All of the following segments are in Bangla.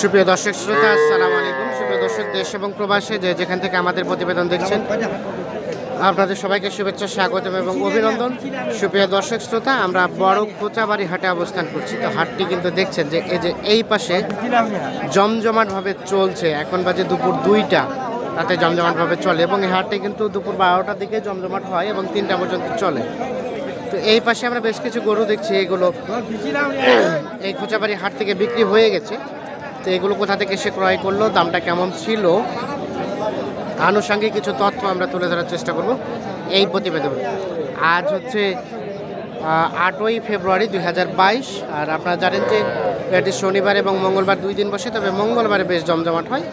সুপ্রিয় দর্শক শ্রোতা, আসসালামু আলাইকুম। সুপ্রিয় দর্শক, দেশ এবং প্রবাসে যে যেখান থেকে আমাদের প্রতিবেদন দেখছেন, আপনাদের সবাইকে শুভেচ্ছা, স্বাগতম এবং অভিনন্দন। সুপ্রিয় দর্শক শ্রোতা, আমরা বড় কোচাবাড়ি হাটে অবস্থান করছি। তো হাটটি কিন্তু দেখছেন যে, এই যে এই পাশে জমজমাটভাবে চলছে। এখন বাজে দুপুর দুইটা। তাতে জমজমাটভাবে চলে এবং এই হাটটি কিন্তু দুপুর বারোটার দিকে জমজমাট হয় এবং তিনটা পর্যন্ত চলে। তো এই পাশে আমরা বেশ কিছু গরু দেখছি, এগুলো এই খোঁচাবাড়ি হাট থেকে বিক্রি হয়ে গেছে। তো এগুলো কোথা থেকে সে ক্রয় করল, দামটা কেমন ছিল? আনুষঙ্গিক কিছু তথ্য আমরা তুলে ধরার চেষ্টা করব এই প্রতিবেদন। আজ হচ্ছে আটই ফেব্রুয়ারি দুই হাজার বাইশ, আর আপনারা জানেন যে এটি শনিবার এবং মঙ্গলবার দুই দিন বসে, তবে মঙ্গলবারে বেশ জমজমাট হয়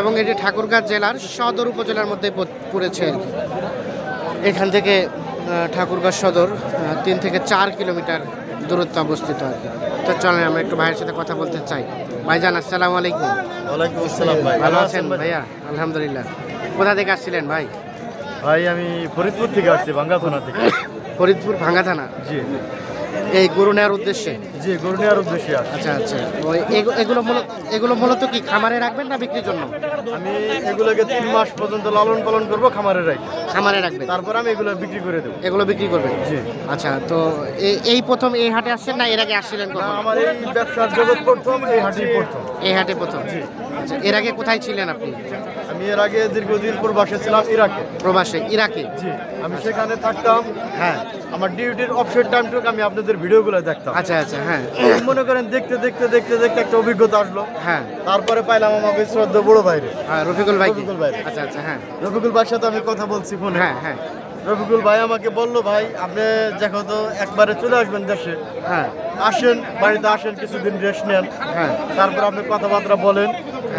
এবং এটি ঠাকুরগাঁ জেলার সদর উপজেলার মধ্যে পড়েছে এখান থেকে আহ, ঠাকুরগাঁও সদর তিন থেকে চার কিলোমিটার দূরত্ব অবস্থিত আর কি। তো চলেন আমরা একটু ভাইয়ের সাথে কথা বলতে চাই। ভাইজান আসসালামু আলাইকুম। ওয়ালাইকুম আসসালাম ভাই। ভালো আছেন ভাইয়া? আলহামদুলিল্লাহ। কোথা থেকে আসছিলেন ভাই? ভাই আমি ফরিদপুর থেকে আসছি ভাঙ্গা থানা থেকে। ফরিদপুর ভাঙ্গা থানা? জি। এই গরু নেওয়ার উদ্দেশ্যে? জি গরু নেওয়ার উদ্দেশ্যে আচ্ছা আচ্ছা। ওই এগুলো মূলত এগুলো মূলত কি খামারে রাখবেন না বিক্রির জন্য? আমি এগুলোকে তিন মাস পর্যন্ত লালন পালন করব খামারে রাখি খামারে রাখবেন। তারপর আমি এগুলো বিক্রি করে দেবো। এগুলো বিক্রি করবেন? জি। আচ্ছা তো এই- প্রথম এই হাটে আসছেন না এর আগে আসছিলেন আমার এই ব্যবসার জগৎ প্রথম এই হাটেই প্রথম। এই হাটে প্রথম। জি। আচ্ছা এর আগে কোথায় ছিলেন আপনি? আমি এর আগে দীর্ঘদিন প্রবাসে ছিলাম ইরাকে। প্রবাসে ইরাকে? জি আমি সেখানে থাকতাম। হ্যাঁ। আমার ডিউটির অবসর টাইমটুকু আমি আপনাদের ভিডিওগুলো দেখতাম। আচ্ছা আচ্ছা হ্যাঁ। মনে করেন দেখতে দেখতে দেখতে দেখতে একটা অভিজ্ঞতা আসলো। হ্যাঁ। তারপরে পাইলাম আমাকে শ্রদ্ধা বড় বাইরে হ্যাঁ রফিকুল ভাই রফিকুল ভাই। আচ্ছা আচ্ছা হ্যাঁ। রফিকুল ভাইয়ের সাথে আমি কথা বলছি ফোনে। হ্যাঁ হ্যাঁ। রফিকুল ভাই আমাকে বলল ভাই আপনি দেখো তো একবারে চলে আসবেন দেশে। হ্যাঁ। আসেন বাড়িতে আসেন কিছুদিন রেস্ট নেন। হ্যাঁ। তারপর আপনি কথাবার্তা বলেন।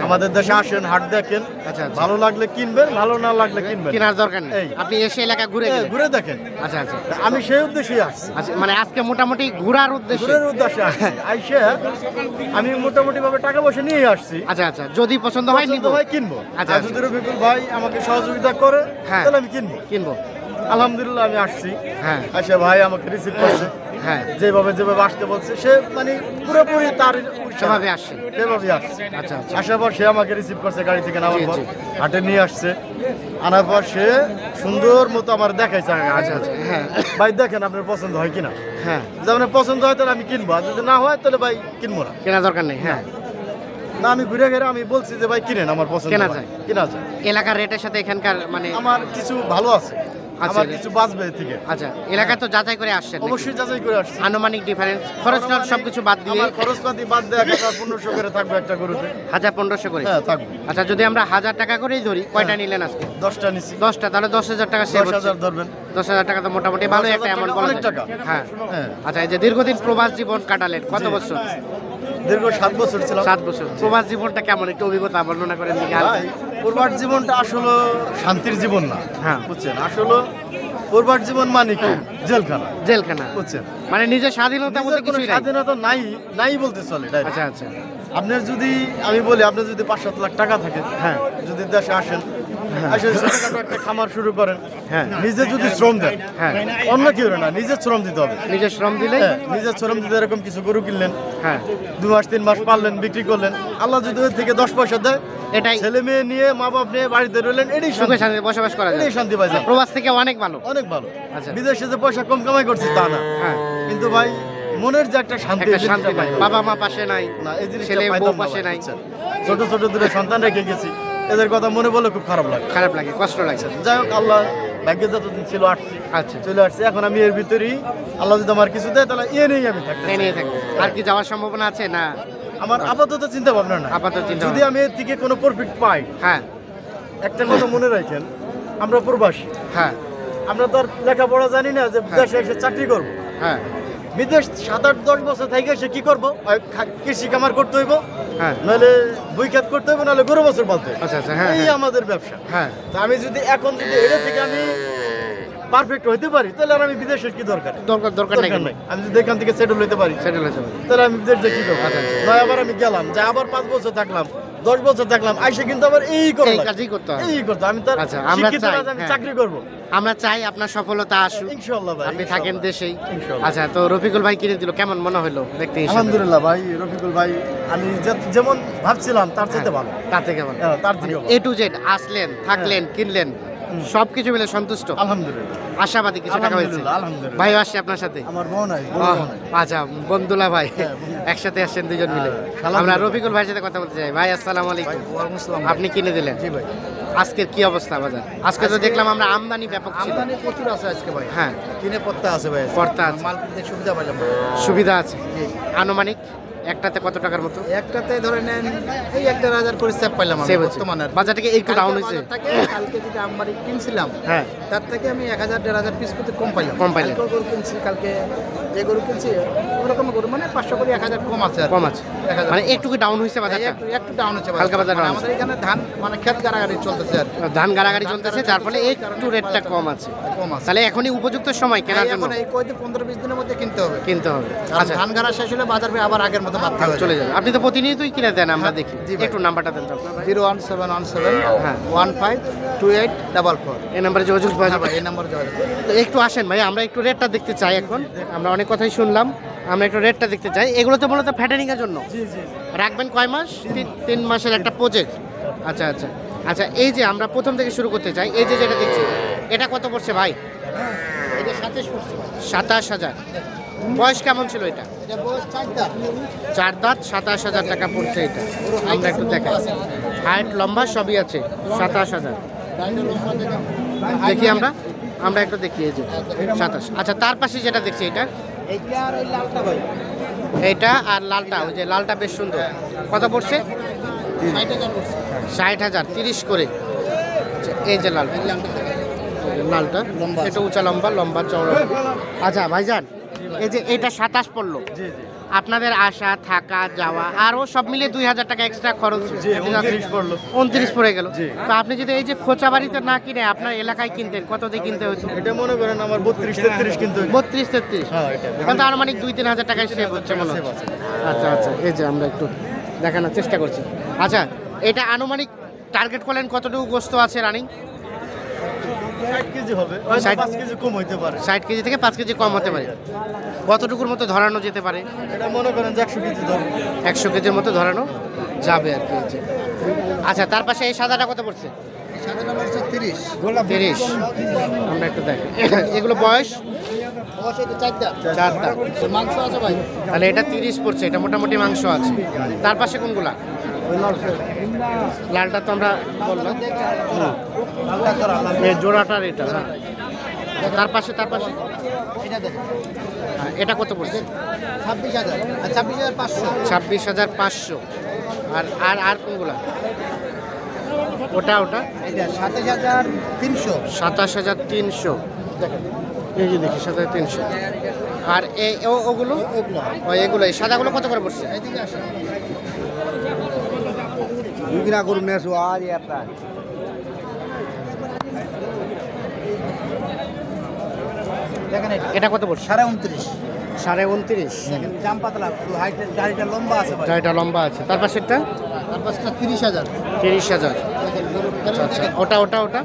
আমাদের দেশে আসেন হাট দেখেন। আচ্ছা আচ্ছা। ভালো লাগলে কিনবেন ভালো না লাগলে কিনবেন। কেনার দরকার নেই। আপনি এসে এলাকা ঘুরে হ্যাঁ, ঘুরে দেখেন। আচ্ছা আচ্ছা। আমি সেই উদ্দেশ্যে আসছি। আচ্ছা মানে আজকে মোটামুটি ঘোরার উদ্দেশ্যে? ঘোরার উদ্দেশ্যে আসছি। আইসে আমি মোটামুটি ভাবে টাকা পয়সা নিয়ে আসছি। আচ্ছা আচ্ছা যদি পছন্দ হয় নিব। হয় কিনবো। আচ্ছা, যদি রফিকুল ভাই আমাকে সহযোগিতা করে হ্যাঁ। তাহলে আমি কিনবো। কিনবো। আলহামদুলিল্লাহ আমি আসছি। হ্যাঁ। আচ্ছা ভাই আমাকে রিসিভ করছে। হ্যাঁ যেভাবে যেভাবে আসতে বলছে সে মানে পুরোপুরি তার সেভাবে আসছে। সেভাবে আসছে। আচ্ছা আচ্ছা। আসার পর সে আমাকে রিসিভ করছে গাড়ি থেকে নামার পর হাটে নিয়ে আসছে। আনার পর সে সুন্দর মতো আমার দেখাইছে আচ্ছা আচ্ছা হ্যাঁ। ভাই দেখেন আপনার পছন্দ হয় কিনা। হ্যাঁ। যদি আপনার পছন্দ হয় তাহলে আমি কিনবো। আর যদি না হয় তাহলে ভাই কিনবো না। কেনা দরকার নেই হ্যাঁ। না আমি ঘুরে ঘুরে আমি বলছি যে ভাই কিনেন আমার পছন্দ কেনা। যায়। কেনা যায়। এলাকার রেটের সাথে এখানকার মানে আমার কিছু ভালো আছে। আমার কিছু বাঁচবে থেকে আচ্ছা এলাকায় তো যাচাই করে আসছেন অবশ্যই যাচাই করে আসছি। আনুমানিক ডিফারেন্স খরচ টরচ বাদ দিয়ে আমার খরচপাতি বাদ হাজার পনেরোশো করে থাকবে একটা গরুতে। হাজার পনেরোশো করে? হ্যাঁ থাকবে। আচ্ছা যদি আমরা হাজার টাকা করেই ধরি কয়টা নিলেন আজকে? দশটা নিচ্ছি দশটা তাহলে দশ হাজার টাকা সেভ হাজার ধরবেন। দশ হাজার টাকা তো মোটামুটি ভালো একটা অ্যামাউন্ট বলা। টাকা। হ্যাঁ। হ্যাঁ। আচ্ছা এই যে দীর্ঘদিন প্রবাস জীবন কাটালেন কত বছর? দীর্ঘ সাত বছর ছিল সাত বছর। প্রবাস জীবনটা কেমন? একটু অভিজ্ঞতা বর্ণনা করেন দিকে পূর্বার জীবনটা আসলে শান্তির জীবন না। হ্যাঁ। বুঝছেন? আসলে পূর্বার জীবন মানে কি? জেলখানা। জেলখানা। বুঝছেন? মানে নিজের স্বাধীনতা মধ্যে কোনো স্বাধীনতা নাই নাই বলতে চলে। আচ্ছা আচ্ছা। আপনার যদি আমি বলি আপনার যদি পাঁচ সাত লাখ টাকা থাকে হ্যাঁ। যদি দেশে আসেন একটা খামার শুরু করেন। হ্যাঁ। নিজে যদি শ্রম দেন হ্যাঁ। অন্য কেউ না নিজের শ্রম দিতে হবে। নিজের শ্রম দিলে হ্যাঁ নিজের শ্রম দিতে এরকম কিছু গরু কিনলেন হ্যাঁ। দু মাস তিন মাস পারলেন বিক্রি করলেন। আল্লাহ যদি ওর থেকে দশ পয়সা দেয় এটাই। ছেলে মেয়ে নিয়ে মা বাপ নিয়ে বাড়িতে রইলেন এটাই সুখে শান্তি বসবাস করা এটাই শান্তি পাই যান। প্রবাস থেকে অনেক ভালো। অনেক ভালো। আচ্ছা। বিদেশে যে পয়সা কম কামাই করছি তা না। হ্যাঁ। কিন্তু ভাই মনের যে একটা শান্তি শান্তি পাই। বাবা মা পাশে নাই না এই জিনিসটা ছেলে বউ পাশে নাই। ছোট ছোট দুটো সন্তান রেখে গেছি। এদের কথা মনে বলে খুব খারাপ লাগে। খারাপ লাগে কষ্ট লাগছে। যাই হোক আল্লাহ ভাগ্যে যতদিন ছিল আসছি। আচ্ছা। চলে আসছি। এখন আমি এর ভিতরেই আল্লাহ যদি আমার কিছু দেয় তাহলে এ নেই আমি থাকতে এই নিয়ে থাকবে। আর কি যাওয়ার সম্ভাবনা আছে না? আমার আপাতত চিন্তা ভাবনা না আপাতত চিন্তা যদি আমি এর থেকে কোনো প্রফিট পাই হ্যাঁ। একটা কথা মনে রাখেন আমরা প্রবাসী। হ্যাঁ। আমরা তো আর লেখাপড়া জানি না যে দেশে এসে চাকরি করব। হ্যাঁ। বিদেশ সাত আট দশ বছর থেকে সে কি করব? কৃষি কামার করতে হইব। হ্যাঁ। নাহলে বই খাত করতে হইব নাহলে গরু বছর হইব। আচ্ছা আচ্ছা হ্যাঁ এই হ্যাঁ, আমাদের ব্যবসা। হ্যাঁ। আমি যদি এখন যদি এটা থেকে আমি পারফেক্ট হইতে পারি তাহলে আর আমি বিদেশের কি দরকার? দরকার দরকার নাই আমি যদি এখান থেকে সেটেল হইতে পারি সেটেল হয়ে যাবে তাহলে আমি বিদেশ কি করব? আচ্ছা। নয় আবার আমি গেলাম যে আবার পাঁচ বছর থাকলাম দশ বছর থাকলাম আইসে কিন্তু আবার এই করব এই করতে এই করতে আমি তার শিক্ষিত আমি। চাকরি করব। আমরা চাই আপনার সফলতা আসুক। আপনি থাকেন দেশেই। আচ্ছা তো রফিকুল ভাই কিনে দিল কেমন মনে হলো দেখতে আলহামদুলিল্লাহ ভাই রফিকুল ভাই আমি যেমন ভাবছিলাম তার চাইতে ভালো। তার থেকে ভালো। হ্যাঁ, তার থেকে এ টু জেড আসলেন থাকলেন কিনলেন। সবকিছু মিলে সন্তুষ্ট? আলহামদুলিল্লাহ। আশাবাদী কিছু টাকা হয়েছে? আলহামদুলিল্লাহ। ভাই আসছে আপনার সাথে? আমার বোন আচ্ছা বন্ধুলা ভাই। হ্যাঁ, একসাথে আসছেন দুজন মিলে। আমরা রফিকুল ভাইয়ের সাথে কথা বলতে চাই। ভাই আসসালামু আলাইকুম। আপনি কিনে দিলেন? জি ভাই। আজকের কি অবস্থা বাজার? আজকে তো দেখলাম আমরা আমদানি ব্যাপক ছিল। আমদানি প্রচুর আছে আজকে ভাই। হ্যাঁ। কিনে পত্তা আছে ভাই। পর্তা আছে। মাল কিনতে সুবিধা পাইলাম। সুবিধা আছে। আনুমানিক? একটাতে কত টাকার মতো? একটাতে ধরে নেন এই হাজার করে সেভ পাইলাম আমি সেভ বর্তমানে আর কি। বাজার থেকে একটু ডাউন হয়েছে। কালকে আমবাড়ি কিনছিলাম হ্যাঁ। তার থেকে আমি এক হাজার দেড় হাজার পিস করতে কম পাইলাম। কম। কালকেও গরু কিনছি কালকে যে গরু কিনছি ওরকম গরু মানে পাঁচশো করে এক হাজার কম আছে কম আছে। মানে একটু ডাউন হয়েছে। বাজারটা? একটু একটু ডাউন হচ্ছে হালকা বাজার মানে আমাদের এখানে ধান মানে ক্ষেত গাড়াগাড়ি চলতেছে আর কি। ধান গাড়াগাড়ি চলতেছে যার ফলে একটু রেটটা কম আছে। কম আছে। তাহলে এখনই উপযুক্ত সময় কেনার জন্য। এখন এই কয়দিন পনেরো বিশ দিনের মধ্যে কিনতে হবে। কিনতে হবে। আচ্ছা। ধান গাড়া শেষ হলে বাজার আবার আগের মতো বাড়তে হবে চলে যাবে। আপনি তো প্রতিনিয়তই কিনে দেন আমরা হ্যাঁ, দেখি। একটু নাম্বারটা দেন তো zero one seven one seven হ্যাঁ। One five two eight double four. এই নাম্বারে যোগাযোগ পাওয়া হ্যাঁ যাবে? এই নাম্বার যোগাযোগ তো একটু আসেন ভাই আমরা একটু রেটটা দেখতে চাই এখন। আমরা অনেক কথাই শুনলাম আমরা একটু রেটটা দেখতে চাই। এগুলো তো মূলত ফ্যাটারিং এর জন্য রাখবেন কয় মাস? তিন- মাসের একটা প্রজেক্ট? আচ্ছা আচ্ছা। আচ্ছা এই যে আমরা প্রথম থেকে শুরু করতে চাই এই যে যেটা দেখছি এটা কত পড়ছে ভাই? সাতাশ সাতাশ হাজার। বয়স কেমন ছিল এটা? চার দাঁত। সাতাশ হাজার টাকা পড়ছে এটা। আমরা একটু দেখাই। হাইট লম্বা সবই আছে সাতাশ হাজার। দেখি আমরা আমরা একটু দেখি এই যে সাতাশ। আচ্ছা তার পাশে যেটা দেখছি এটা? এইটা আর লালটা এইটা আর লালটা ওই যে লালটা বেশ সুন্দর। কত পড়ছে? ষাট হাজার তিরিশ করে। এই যে লালটা। লালটা। লম্বা এটা উঁচা লম্বা লম্বা চওড়া। আচ্ছা ভাইজান এই যে এটা সাতাশ পড়ল। আপনাদের আসা থাকা যাওয়া আরও সব মিলে দুই হাজার টাকা এক্সট্রা খরচ উনত্রিশ পড়ে গেল। তো আপনি যদি এই যে খোঁচা বাড়িতে না কিনে আপনার এলাকায় কিনতেন কত দিয়ে কিনতে হতো? এটা মনে করেন আমার বত্রিশ তেত্রিশ কিন্তু বত্রিশ তেত্রিশ। হ্যাঁ তাহলে তো আনুমানিক দুই তিন হাজার টাকায় সেভ হচ্ছে মনে হচ্ছে। আচ্ছা আচ্ছা এই যে আমরা একটু দেখানোর চেষ্টা করছি। আচ্ছা এটা আনুমানিক টার্গেট করলেন কতটুকু গোস্ত আছে রানিং ষাট কেজি হবে হয়তো ষাট- পাঁচ কেজি কম হইতে পারে। ষাট কেজি থেকে পাঁচ কেজি কম হতে পারে। কতটুকুর মতো ধরানো যেতে পারে? এটা মনে করেন যে একশো কেজি ধরুন একশো কেজির মতো ধরানো যাবে আর কি আচ্ছা তার পাশে এই সাদাটা কত পড়ছে? সাদা নাম্বার হচ্ছে তিরিশ। আমরা একটু দেখি। এগুলো বয়স? অবশ্যই চারটা। মাংস আছে ভাই। তাহলে এটা তিরিশ পড়ছে এটা মোটামুটি মাংস আছে। তার পাশে কোনগুলা? লালটা তো আমরা বললাম। জোড়াটার এটা হ্যাঁ। তার পাশে তার পাশে? এটা হ্যাঁ, এটা কত পড়ছে? ছাব্বিশ হাজার। ছাব্বিশ হাজার পাঁচশো। ছাব্বিশ হাজার পাঁচশো। আর আর আর কোনগুলা? ওটা ওটা? সাতাশ হাজার তিনশো। সাতাশ হাজার তিনশো। এই যে দেখি সাতাশ তিনশো। আর এগুলো। এই সাদাগুলো কত করে পড়ছে? দুগিনা করুন নেছো আর এটা। কত পড়ছে সাড়ে উনত্রিশ। সাড়ে উনত্রিশ। জাম পাতলা গাড়িটা লম্বা আছে গাড়িটা লম্বা আছে। তার পাশেরটা? তার পাশটা তিরিশ হাজার। তিরিশ হাজার। আচ্ছা আচ্ছা। ওটা ওটা ওটা?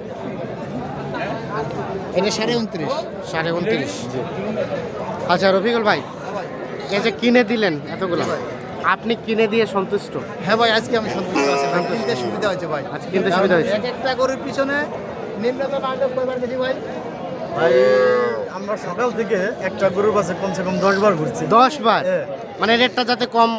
এটা সাড়ে উনত্রিশ। সাড়ে উনত্রিশ আচ্ছা রফিকুল ভাই এই যে কিনে দিলেন এতগুলো। আপনি কিনে দিয়ে সন্তুষ্ট? হ্যাঁ ভাই আজকে আমি সন্তুষ্ট আছি। ভাই কিনতে সুবিধা হয়েছে ভাই। আজকে কিনতে সুবিধা হয়েছে। এক একটা গরুর পিছনে নিম্নতম আটক কয়বার গেছি ভাই। ভাই আমরা সকাল থেকে একটা গরুর পাশে কমসে কম দশ বার ঘুরছি। দশ বার? হ্যাঁ। মানে রেটটা যাতে কম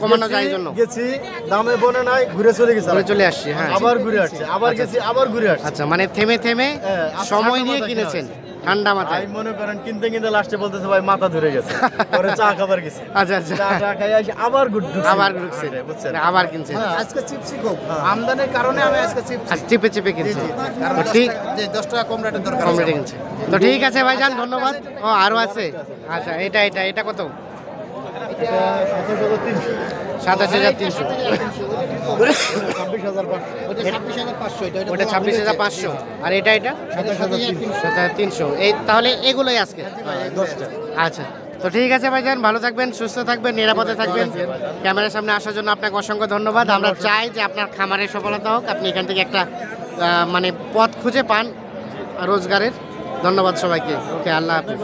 কমানো যায় জন্য? গেছি দামে বনে নাই ঘুরে চলে গেছি। ঘুরে চলে আসছি হ্যাঁ। আবার ঘুরে আসছে আবার গেছি আবার ঘুরে আসছে। আচ্ছা মানে থেমে থেমে হ্যাঁ, সময় নিয়ে কিনেছেন? কিনা ঠান্ডা মাথায়। আমি মনে করেন কিনতে কিনতে লাস্টে বলতেছে ভাই মাথা ধরে গেছে। পরে চা খাবার গেছে। আচ্ছা আচ্ছা। চা খাই আসি আবার গুড আবার মার্কেটে, বুঝছেন? আবার কিনছেন হ্যাঁ, আজকে চিপসি খুব। আমদানির কারণে আমি আজকে চিপসি চিপে চিপে চেপে কারণ তো ঠিক যে দশ টাকা কম রেটের দরকার কম রেটে কিনছে। তো ঠিক আছে ভাইজান ধন্যবাদ। ও আরও আছে। আচ্ছা এটা এটা এটা কত এটা সতেরো হাজার তিনশো সাতাশ হাজার তিনশো। ছাব্বিশ হাজার পাঁচশো। ওটা ছাব্বিশ হাজার আর এটা এটা? সাতাশ হাজার তিনশো। এই তাহলে এগুলোই আজকে? দশটা। আচ্ছা। তো ঠিক আছে ভাইজান ভালো থাকবেন সুস্থ থাকবেন নিরাপদে থাকবেন। ক্যামেরার সামনে আসার জন্য আপনাকে অসংখ্য ধন্যবাদ। আমরা চাই যে আপনার খামারের সফলতা হোক। আপনি এখান থেকে একটা মানে পথ খুঁজে পান রোজগারের। ধন্যবাদ সবাইকে। ওকে আল্লাহ হাফিজ।